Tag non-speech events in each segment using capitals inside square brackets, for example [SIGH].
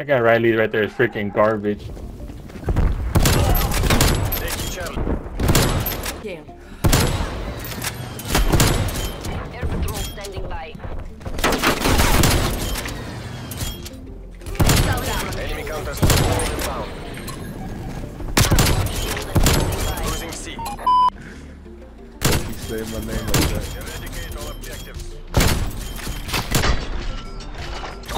That guy Riley right there is freaking garbage. Damn. Air patrol standing by. Enemy counter stronghold. Losing C. You say my name like that.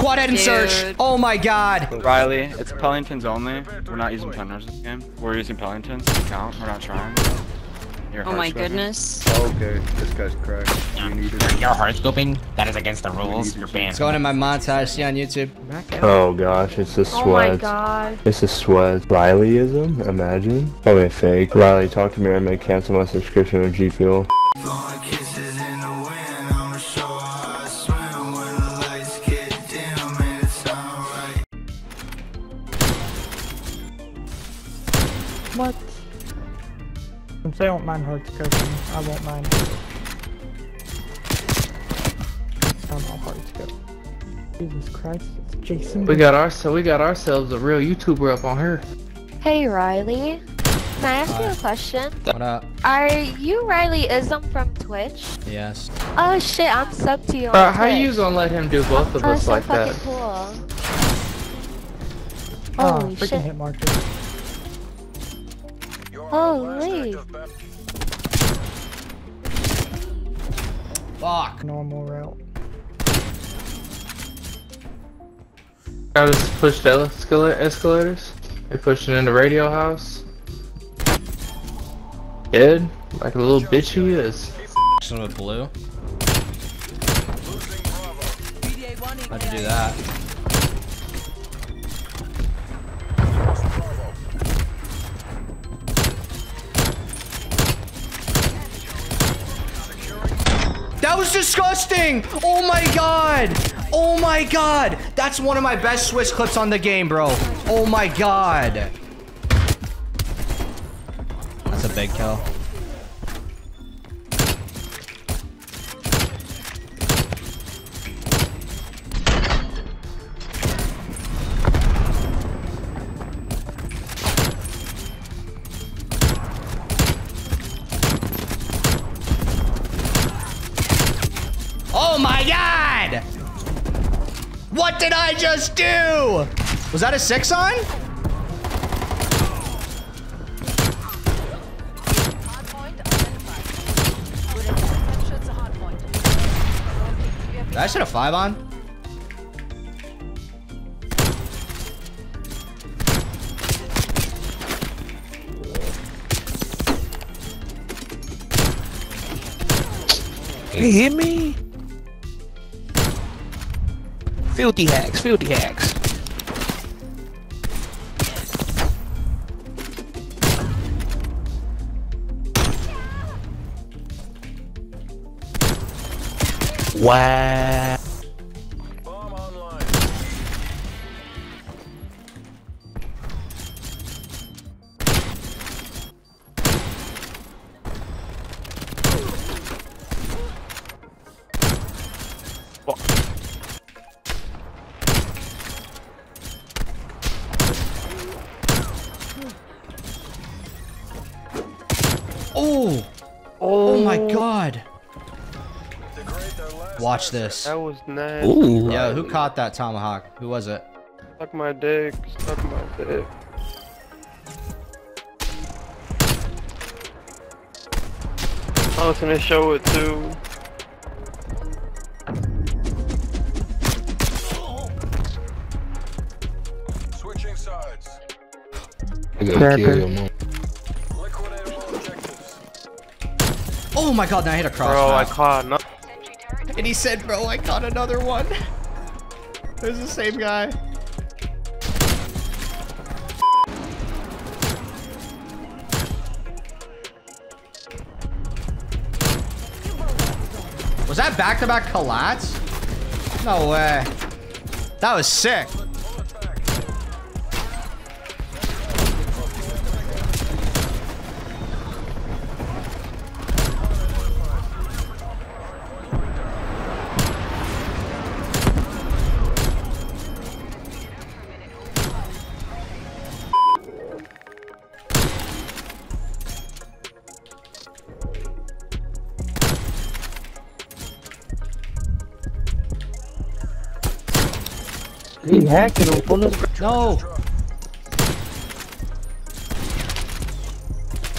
Quad head and search. Oh my god. Riley, it's Pelingtons only. We're not using Penners this game. We're using Pelingtons to count. We're not trying. You're Oh my harsh with me. goodness. Okay, this guy's cracked. You need it. You're hard scoping? That is against the rules. You're banned. It's going in my montage. See on YouTube. Oh gosh, it's a sweat. Oh my god. It's a sweat. Rileyism? Imagine. Probably fake. Riley, talk to me. I may cancel my subscription with G Fuel. Since I don't mind hard scoping, I won't mind. I'm all hard scope. Jesus Christ, it's Jason. We got our so we got ourselves a real YouTuber up on her. Hey Riley. Can I ask you a question? What up? Are you Riley Ism from Twitch? Yes. Oh shit, I'm sub to you on Uh, how Twitch. you gonna let him do both of Oh, us so like that? cool. Oh, Holy freaking shit. hit marker. You're Holy. last act of battle. Fuck. Normal route. I just pushed the escalators. They pushed it in the radio house. Kid, like a little bitch he is. Action with blue. How'd you do that? Disgusting! Oh my god! Oh my god! That's one of my best Swiss clips on the game, bro. Oh my god. That's a big kill. Oh my god! What did I just do? Was that a six on? Did I should a five on? He hit me. Filthy hacks, filthy hacks. Wow. My god. Degrade their last Watch this. That was nice. Ooh. Yo, who caught that tomahawk? Who was it? Suck my dick. Suck my dick. I was gonna show it too. Switching sides. I gotta kill your mom. Oh my god, now I hit a cross. Bro, I caught no And he said, bro, I caught another one. It was the same guy. Was that back-to-back collats? No way. That was sick. He hacking him full of. No.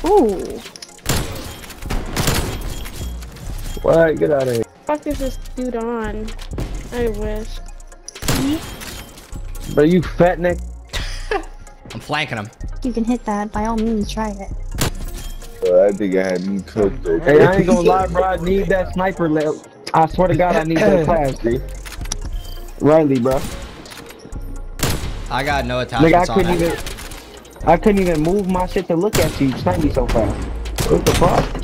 Ooh. What? Get out of here. Fuck is this dude on? I wish. But you fat neck. [LAUGHS] I'm flanking him. You can hit that. By all means, try it. I think I had me cooked. though. Hey, I ain't gonna lie, bro. I need that sniper level. I swear to God, I need that [CLEARS THROAT] class, dude. Riley, bro. I got no Nigga, I couldn't even. I couldn't even move my shit to look at you. You me so fast. What the fuck?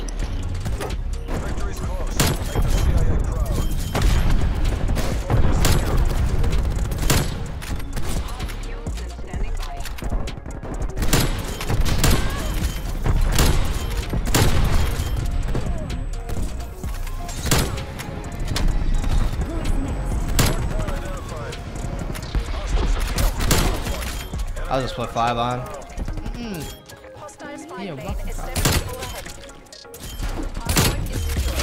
I was just put five on. Hostile spy Yeah, welcome, is Kyle. 70 people ahead. Hardpoint is secure.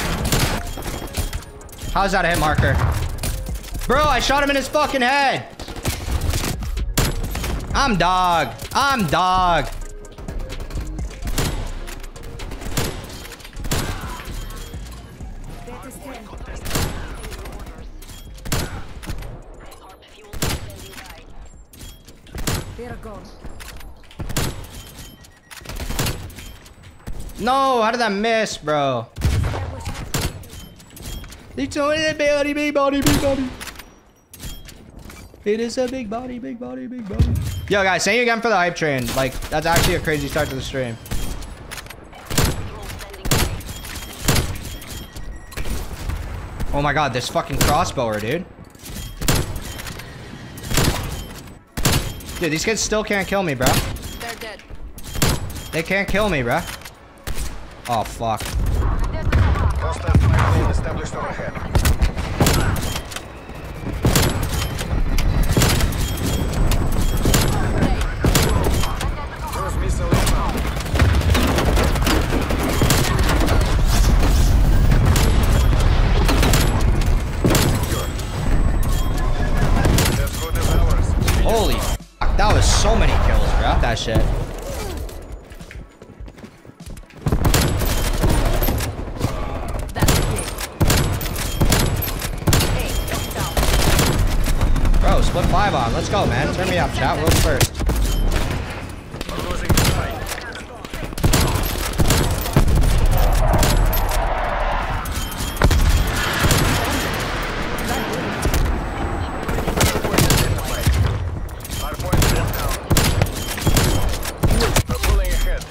How's that a hit marker? Bro, I shot him in his fucking head. I'm dog. I'm dog. No, how did I miss, bro? Me that big body, big body, big body. It is a big body, big body, big body. Yo, guys, thank you again for the hype train. Like, that's actually a crazy start to the stream. Oh my god, this fucking crossbower, dude. Dude, these kids still can't kill me, bro. They're dead. They can't kill me, bro. Oh, fuck. So many kills, bro. That shit. Bro, split five on. Let's go, man. Turn me up, chat. World's first. We're losing sight. Hardpoint is down. We're pulling ahead.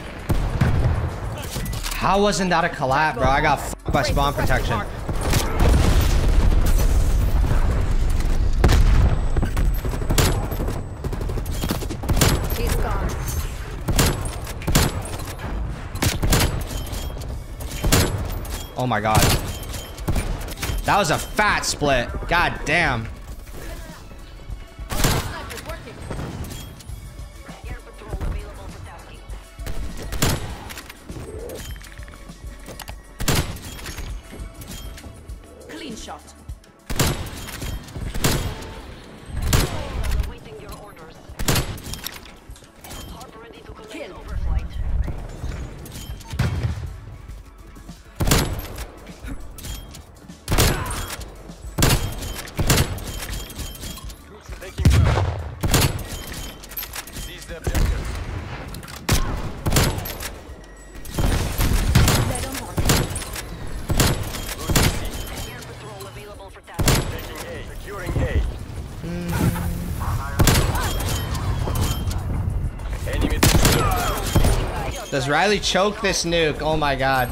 How wasn't that a collat, bro? I got fucked by spawn protection. Oh my god. That was a fat split. God damn. Does Riley choke this nuke? Oh my god.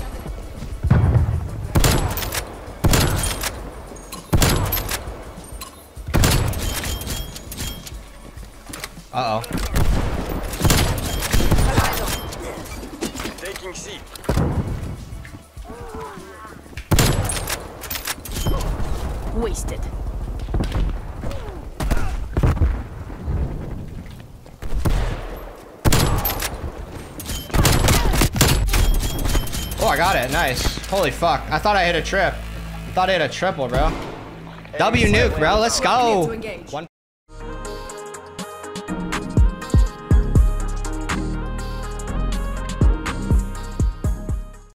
Uh-oh. Taking C. Wasted. Oh, I got it. Nice. Holy fuck. I thought I hit a trip. I thought I hit a triple, bro. W nuke, bro. Let's go. One